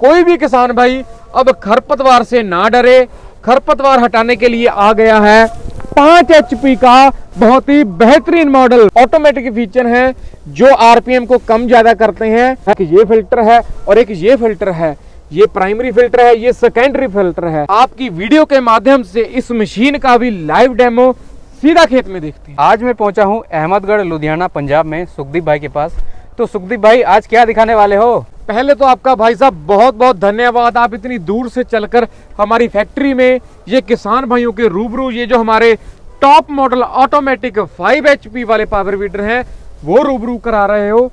कोई भी किसान भाई अब खरपतवार से ना डरे, खरपतवार हटाने के लिए आ गया है पाँच एचपी का बहुत ही बेहतरीन मॉडल ऑटोमेटिक फीचर है, जो आरपीएम को कम ज़्यादा करते हैं। एक ये फ़िल्टर है और एक ये फ़िल्टर है। ये प्राइमरी फ़िल्टर है, ये सेकेंडरी फ़िल्टर है। आपकी वीडियो के माध्यम से इस मशीन का भी लाइव डेमो सीधा खेत में देखते हैं। आज मैं पहुँचा हूँ अहमदगढ़, लुधियाना, पंजाब में सुखदीप भाई के पास। तो सुखदीप भाई, आज क्या दिखाने वाले हो? पहले तो आपका भाई साहब बहुत बहुत धन्यवाद। आप इतनी दूर से चलकर हमारी फैक्ट्री में ये किसान भाइयों के रूबरू, ये जो हमारे टॉप मॉडल ऑटोमेटिक 5 एच वाले पावर वीडर हैं, वो रूबरू करा रहे हो।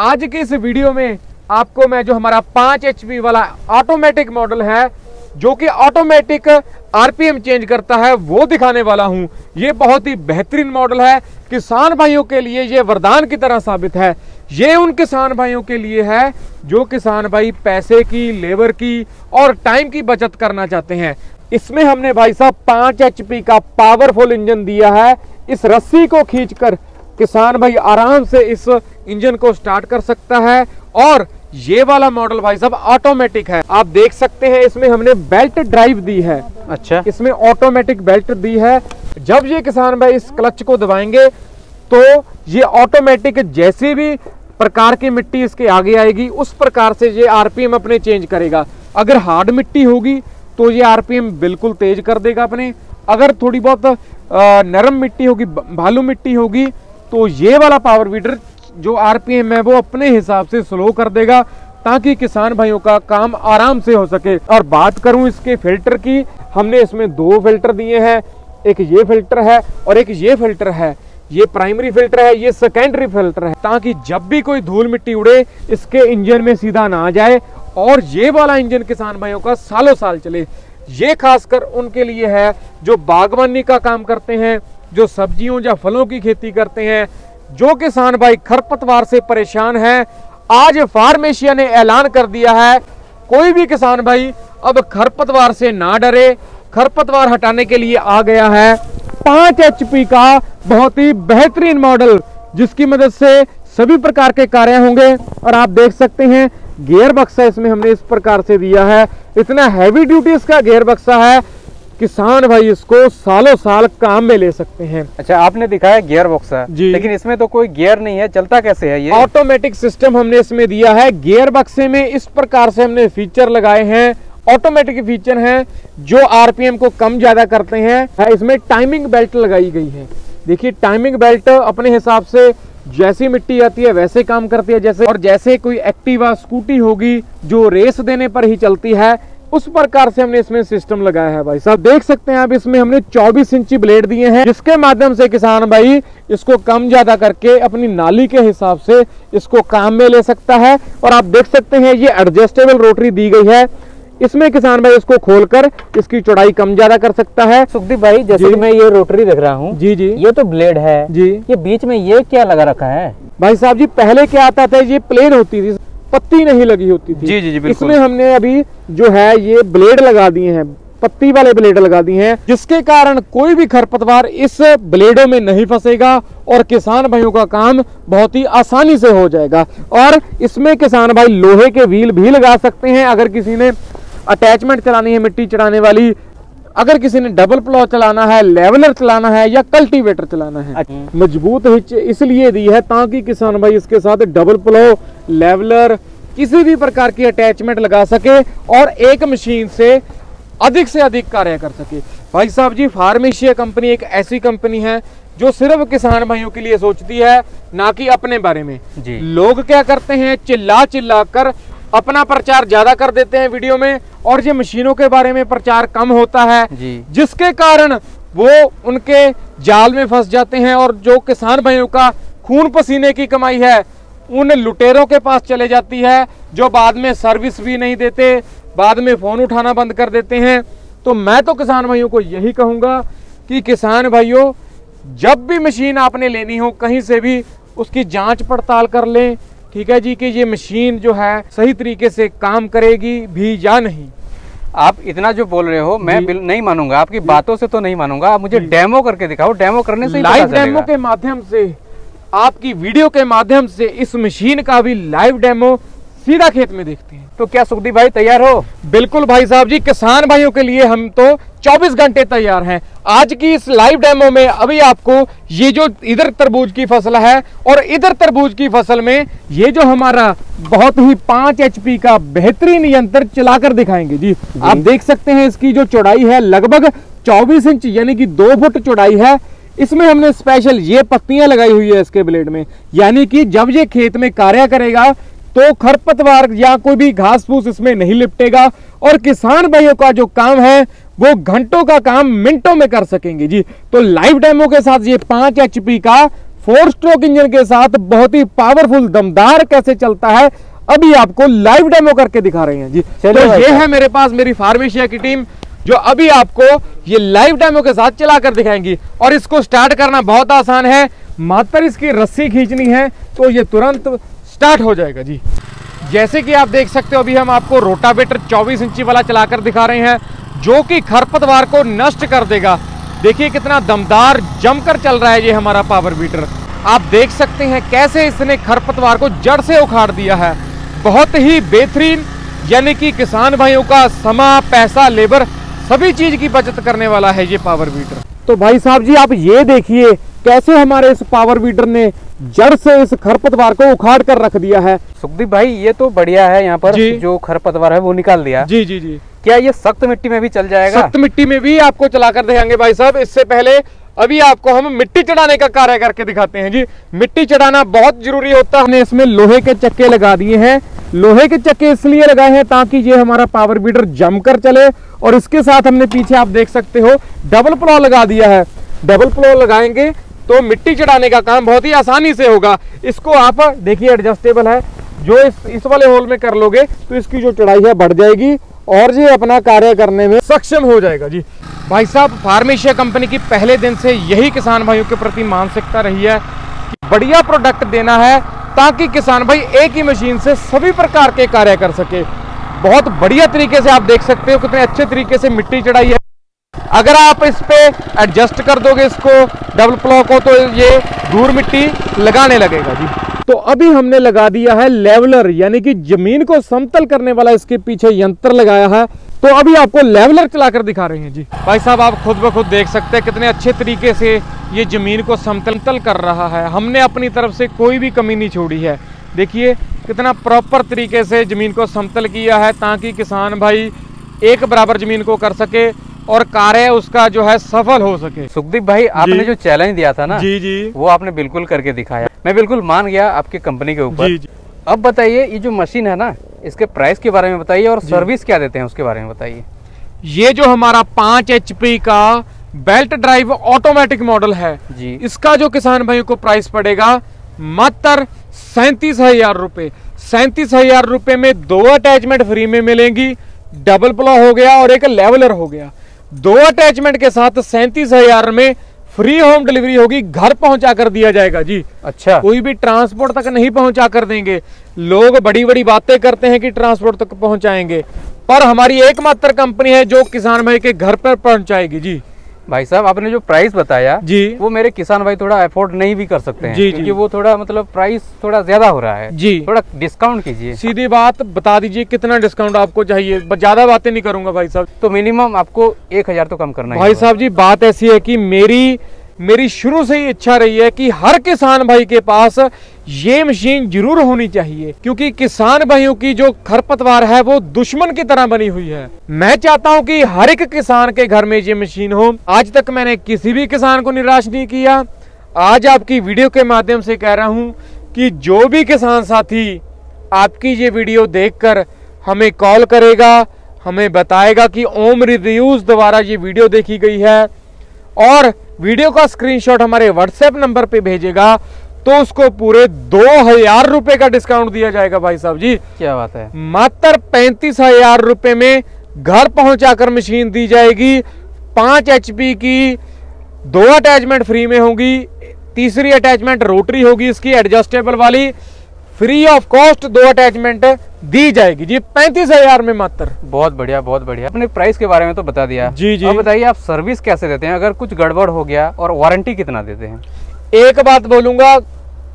आज के इस वीडियो में आपको मैं जो हमारा 5 एच वाला ऑटोमेटिक मॉडल है, जो कि ऑटोमेटिक आरपीएम चेंज करता है, वो दिखाने वाला हूँ। ये बहुत ही बेहतरीन मॉडल है। किसान भाइयों के लिए ये वरदान की तरह साबित है। ये उन किसान भाइयों के लिए है जो किसान भाई पैसे की लेबर की और टाइम की बचत करना चाहते हैं। इसमें हमने भाई साहब पाँच एच का पावरफुल इंजन दिया है। इस रस्सी को खींचकर किसान भाई आराम से इस इंजन को स्टार्ट कर सकता है और ये वाला मॉडल भाई साहब ऑटोमेटिक है। आप देख सकते हैं इसमें हमने बेल्ट ड्राइव दी है। अच्छा। इसमें ऑटोमेटिक बेल्ट दी है। जब ये किसान भाई इस क्लच को दबाएँगे तो ये ऑटोमेटिक जैसी भी प्रकार की मिट्टी इसके आगे आएगी, उस प्रकार से ये आरपीएम अपने चेंज करेगा। अगर हार्ड मिट्टी होगी तो ये आरपीएम बिल्कुल तेज कर देगा अपने। अगर थोड़ी बहुत नरम मिट्टी होगी भालू मिट्टी होगी तो ये वाला पावर वीडर जो आरपीएम है, वो अपने हिसाब से स्लो कर देगा, ताकि किसान भाइयों का काम आराम से हो सके। और बात करूँ इसके फ़िल्टर की, हमने इसमें दो फ़िल्टर दिए हैं। एक ये फ़िल्टर है और एक ये फ़िल्टर है। ये प्राइमरी फ़िल्टर है, ये सेकेंडरी फ़िल्टर है, ताकि जब भी कोई धूल मिट्टी उड़े, इसके इंजन में सीधा ना आ जाए और ये वाला इंजन किसान भाइयों का सालों साल चले। ये खासकर उनके लिए है जो बागवानी का काम करते हैं, जो सब्जियों या फलों की खेती करते हैं, जो किसान भाई खरपतवार से परेशान है। आज फार्मेशिया ने ऐलान कर दिया है, कोई भी किसान भाई अब खरपतवार से ना डरे, खरपतवार हटाने के लिए आ गया है। पाँच एच का बहुत ही बेहतरीन मॉडल जिसकी मदद से सभी प्रकार के कार्य होंगे। और आप देख सकते हैं गियर बक्सा इसमें हमने इस प्रकार से दिया है। इतना हैवी ड्यूटी इसका गियर बक्सा है किसान भाई इसको सालों साल काम में ले सकते हैं। अच्छा आपने दिखाया गियर बॉक्स है। जी। लेकिन इसमें तो कोई गियर नहीं है चलता कैसे है ये? ऑटोमेटिक सिस्टम हमने इसमें दिया है। गियर बक्से में इस प्रकार से हमने फीचर लगाए हैं। ऑटोमेटिक फीचर हैं जो आरपीएम को कम ज़्यादा करते हैं। इसमें टाइमिंग बेल्ट लगाई गई है। देखिए टाइमिंग बेल्ट अपने हिसाब से जैसी मिट्टी आती है, वैसे काम करती है। जैसे और जैसे कोई एक्टिवा स्कूटी होगी जो रेस देने पर ही चलती है, उस प्रकार से हमने इसमें सिस्टम लगाया है भाई साहब। देख सकते हैं आप, इसमें हमने 24 इंची ब्लेड दिए हैं, जिसके माध्यम से किसान भाई इसको कम ज़्यादा करके अपनी नाली के हिसाब से इसको काम में ले सकता है। और आप देख सकते हैं, ये एडजस्टेबल रोटरी दी गई है। इसमें किसान भाई इसको खोलकर इसकी चौड़ाई कम ज़्यादा कर सकता है। सुखदीप भाई जैसे कि मैं ये रोटरी देख रहा हूँ जी जी। ये तो ब्लेड है। जी। ये बीच में ये क्या लगा रखा है? भाई साहब जी पहले क्या आता था ये प्लेन होती थी पत्ती नहीं लगी होती थी। जी जी जी इसमें हमने अभी जो है ये ब्लेड लगा दिए हैं पत्ती वाले ब्लेड लगा दिए हैं जिसके कारण कोई भी खरपतवार इस ब्लेडों में नहीं फंसेगा और किसान भाइयों का काम बहुत ही आसानी से हो जाएगा। और इसमें किसान भाई लोहे के व्हील भी लगा सकते हैं अगर किसी ने अटैचमेंट चलानी है मिट्टी चढ़ाने वाली। अगर किसी ने डबल प्लॉ चलाना है लेवलर चलाना है या कल्टीवेटर चलाना है अच्छा। मज़बूत हिच इसलिए दी है ताकि किसान भाई इसके साथ डबल प्लो लेवलर किसी भी प्रकार की अटैचमेंट लगा सके और एक मशीन से अधिक से अधिक कार्य कर सके। भाई साहब जी फार्मेशिया कंपनी एक ऐसी कंपनी है जो सिर्फ़ किसान भाइयों के लिए सोचती है ना कि अपने बारे में। जी। लोग क्या करते हैं चिल्ला चिल्ला कर अपना प्रचार ज़्यादा कर देते हैं वीडियो में और ये मशीनों के बारे में प्रचार कम होता है जिसके कारण वो उनके जाल में फंस जाते हैं और जो किसान भाइयों का खून पसीने की कमाई है उन लुटेरों के पास चले जाती है जो बाद में सर्विस भी नहीं देते बाद में फ़ोन उठाना बंद कर देते हैं। तो मैं तो किसान भाइयों को यही कहूँगा कि किसान भाइयों जब भी मशीन आपने लेनी हो कहीं से भी उसकी जाँच पड़ताल कर लें ठीक है जी कि ये मशीन जो है सही तरीके से काम करेगी भी या नहीं। आप इतना जो बोल रहे हो मैं नहीं मानूँगा। आपकी बातों से तो नहीं मानूँगा। आप मुझे डेमो करके दिखाओ। डेमो करने से लाइव डेमो के माध्यम से आपकी वीडियो के माध्यम से इस मशीन का भी लाइव डेमो सीधा खेत में देखते हैं। तो क्या सुखदीप भाई तैयार हो? बिल्कुल भाई साहब जी किसान भाइयों के लिए हम तो 24 घंटे तैयार हैं। आज की इस लाइव डेमो में अभी आपको ये जो इधर तरबूज की फ़सल है और इधर तरबूज की फ़सल में ये जो हमारा बहुत ही पाँच एच का बेहतरीन यंत्र चलाकर दिखाएँगे जी। आप देख सकते हैं इसकी जो चौड़ाई है लगभग 24 इंच यानी कि दो फुट चौड़ाई है। इसमें हमने स्पेशल ये पत्तियाँ लगाई हुई है इसके ब्लेड में। यानी कि जब ये खेत में कार्य करेगा तो खरपतवार या कोई भी घास फूस इसमें नहीं लिपटेगा और किसान भाइयों का जो काम है वो घंटों का काम मिनटों में कर सकेंगे। जी तो लाइव डेमो के साथ ये पाँच एच का फोर स्ट्रोक इंजन के साथ बहुत ही पावरफुल दमदार कैसे चलता है अभी आपको लाइव डेमो करके दिखा रहे हैं। जी तो ये है मेरे पास मेरी फार्मेशिया की टीम जो अभी आपको ये लाइव डेमो के साथ चलाकर दिखाएँगी। और इसको स्टार्ट करना बहुत आसान है मात्र इसकी रस्सी खींचनी है तो ये तुरंत स्टार्ट हो जाएगा, जी। जैसे कि आप देख सकते हो, अभी हम आपको रोटावेटर 24 इंची वाला चलाकर दिखा रहे हैं, जो कि खरपतवार को नष्ट कर देगा। देखिए कितना दमदार जमकर चल रहा है ये हमारा पावर बीटर आप देख सकते हैं कैसे इसने खरपतवार को जड़ से उखाड़ दिया है। बहुत ही बेहतरीन, यानी कि किसान भाइयों का समा, पैसा, लेबर, सभी चीज़ की बचत करने वाला है ये पावर बीटर तो भाई साहब जी, आप ये देखिए कैसे हमारे इस पावर बीटर ने जड़ से इस खरपतवार को उखाड़ कर रख दिया है? सुखदीप भाई ये तो बढ़िया है यहाँ पर जी। जो खरपतवार है वो निकाल दिया। जी जी जी। क्या ये सख्त मिट्टी में भी चल जाएगा? सख्त मिट्टी में भी आपको चलाकर दिखाएँगे भाई साहब। इससे पहले अभी आपको हम मिट्टी चढ़ाने का कार्य करके दिखाते हैं जी। मिट्टी चढ़ाना बहुत ज़रूरी होता है। हमने इसमें लोहे के चक्के लगा दिए हैं। लोहे के चक्के इसलिए लगाए हैं ताकि ये हमारा पावर बीडर जमकर चले और इसके साथ हमने पीछे आप देख सकते हो डबल प्लॉ लगा दिया है। डबल प्लॉ लगाएँगे तो मिट्टी चढ़ाने का काम बहुत ही आसानी से होगा। इसको आप, देखिए एडजस्टेबल है। जो इस इस वाले होल में कर लोगे तो इसकी जो चढ़ाई है बढ़ जाएगी और ये अपना कार्य करने में सक्षम हो जाएगा। जी। भाई साहब फार्मेशिया कंपनी की पहले दिन से यही किसान भाइयों के प्रति मानसिकता रही है कि बढ़िया प्रोडक्ट देना है ताकि किसान भाई एक ही मशीन से सभी प्रकार के कार्य कर सके। बहुत बढ़िया तरीके से आप देख सकते हो कितने अच्छे तरीके से मिट्टी चढ़ाई है। अगर आप इस पे एडजस्ट कर दोगे इसको डबल प्लॉक को तो ये दूर मिट्टी लगाने लगेगा जी। तो अभी हमने लगा दिया है लेवलर यानी कि ज़मीन को समतल करने वाला इसके पीछे यंत्र लगाया है। तो अभी आपको लेवलर चलाकर दिखा रहे हैं जी। भाई साहब आप खुद ब खुद देख सकते हैं कितने अच्छे तरीके से ये ज़मीन को समतल कर रहा है। हमने अपनी तरफ़ से कोई भी कमी नहीं छोड़ी है। देखिए कितना प्रॉपर तरीके से ज़मीन को समतल किया है ताकि किसान भाई एक बराबर ज़मीन को कर सके। और कार्य उसका जो है सफल हो सके। सुखदीप भाई आपने जो। चैलेंज दिया था ना जी जी। वो आपने बिल्कुल करके दिखाया। मैं बिल्कुल मान गया आपकी कंपनी के ऊपर। अब बताइए ये जो मशीन है ना इसके प्राइस के बारे में बताइए और सर्विस क्या देते हैं उसके बारे में बताइए। ये जो हमारा पाँच एचपी का बेल्ट ड्राइव ऑटोमेटिक मॉडल है जी। इसका जो किसान भाइयों को प्राइस पड़ेगा मात्र सैंतीस हज़ार रुपए। सैंतीस हज़ार रुपए में दो अटैचमेंट फ्री में मिलेंगी डबल प्लो हो गया और एक लेवलर हो गया। दो अटैचमेंट के साथ सैंतीस हज़ार में फ्री होम डिलीवरी होगी घर पहुँचा कर दिया जाएगा। जी अच्छा। कोई भी ट्रांसपोर्ट तक नहीं पहुँचा कर देंगे। लोग बड़ी बड़ी बातें करते हैं कि ट्रांसपोर्ट तक पहुंचाएँगे पर हमारी एकमात्र कंपनी है जो किसान भाई के घर पर पहुंचाएगी। जी। भाई साहब आपने जो प्राइस बताया जी। वो मेरे किसान भाई थोड़ा अफोर्ड नहीं भी कर सकते हैं जी, क्योंकि जी। वो थोड़ा मतलब प्राइस थोड़ा ज़्यादा हो रहा है। जी। थोड़ा डिस्काउंट कीजिए। सीधी बात बता दीजिए कितना डिस्काउंट आपको चाहिए। ज़्यादा बातें नहीं करूँगा भाई साहब। तो मिनिमम आपको एक हज़ार तो कम करना ही भाई साहब जी बात ऐसी है की मेरी मेरी शुरू से ही इच्छा रही है कि हर किसान भाई के पास ये मशीन ज़रूर होनी चाहिए, क्योंकि किसान भाइयों की जो खरपतवार है वो दुश्मन की तरह बनी हुई है। मैं चाहता हूँ कि हर एक किसान के घर में ये मशीन हो। आज तक मैंने किसी भी किसान को निराश नहीं किया। आज आपकी वीडियो के माध्यम से कह रहा हूँ कि जो भी किसान साथी आपकी ये वीडियो देखकर हमें कॉल करेगा, हमें बताएगा कि ओम रिव्यूज़ द्वारा ये वीडियो देखी गई है। और वीडियो का स्क्रीनशॉट हमारे व्हाट्सएप नंबर पे भेजेगा तो उसको पूरे दो हज़ार रुपए का डिस्काउंट दिया जाएगा भाई साहब जी। क्या बात है? मात्र पैंतीस हज़ार रुपए में घर पहुंचाकर मशीन दी जाएगी। पाँच एच की दो अटैचमेंट फ्री में होगी तीसरी अटैचमेंट रोटरी होगी इसकी एडजस्टेबल वाली। फ्री ऑफ़ कॉस्ट दो अटैचमेंट दी जाएगी। जी पैंतीस हज़ार में मात्र। बहुत बढ़िया बहुत बढ़िया। अपने प्राइस के बारे में तो बता दिया। जी, जी। बताइए आप सर्विस कैसे देते हैं? अगर कुछ गड़बड़ हो गया और वारंटी कितना देते हैं? एक बात बोलूँगा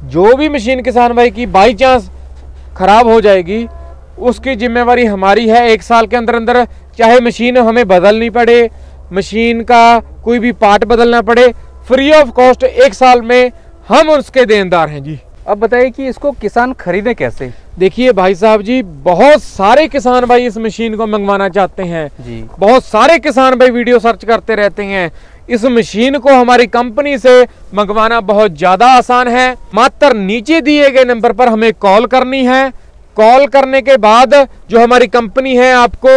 जो भी मशीन किसान भाई की बाई चांस खराब हो जाएगी उसकी जिम्मेवारी हमारी है एक साल के अंदर अंदर। चाहे मशीन हमें बदलनी पड़े मशीन का कोई भी पार्ट बदलना पड़े फ्री ऑफ़ कॉस्ट एक साल में हम उसके देनदार हैं जी। अब बताइए कि इसको किसान खरीदे कैसे? देखिए भाई साहब जी बहुत सारे किसान भाई इस मशीन को मंगवाना चाहते हैं। जी। बहुत सारे किसान भाई वीडियो सर्च करते रहते हैं। इस मशीन को हमारी कंपनी से मंगवाना बहुत ज़्यादा आसान है। मात्र नीचे दिए गए नंबर पर हमें कॉल करनी है। कॉल करने के बाद जो हमारी कंपनी है आपको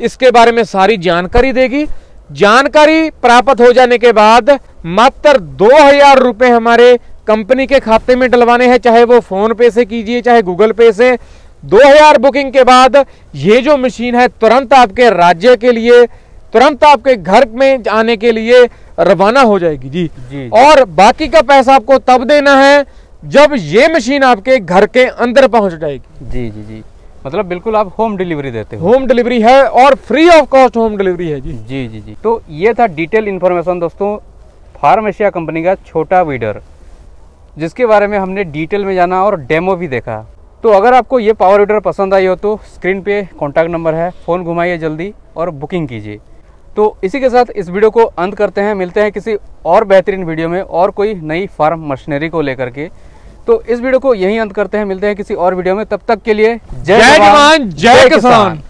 इसके बारे में सारी जानकारी देगी। जानकारी प्राप्त हो जाने के बाद मात्र दो हज़ार रुपए हमारे कंपनी के खाते में डलवाने हैं चाहे वो फ़ोन पे से कीजिए चाहे गूगल पे से। 2000 बुकिंग के बाद ये जो मशीन है तुरंत आपके राज्य के लिए तुरंत आपके घर में आने के लिए रवाना हो जाएगी जी। जी। और बाकी का पैसा आपको तब देना है जब ये मशीन आपके घर के अंदर पहुँच जाएगी। जी जी जी। मतलब बिल्कुल आप होम डिलीवरी देते हो। होम डिलीवरी है और free of cost home delivery है जी। जी जी जी। तो ये था डिटेल इन्फॉर्मेशन दोस्तों। फार्म एशिया कंपनी का छोटा वीडर। जिसके बारे में हमने डिटेल में जाना और डेमो भी देखा। तो अगर आपको ये पावर वीडर पसंद आई हो तो स्क्रीन पे कॉन्टैक्ट नंबर है फ़ोन घुमाइए जल्दी और बुकिंग कीजिए। तो इसी के साथ इस वीडियो को अंत करते हैं मिलते हैं किसी और बेहतरीन वीडियो में और कोई नई फार्म मशीनरी को लेकर के। तो इस वीडियो को यहीं अंत करते हैं मिलते हैं किसी और वीडियो में। तब तक के लिए जय जवान जय किसान।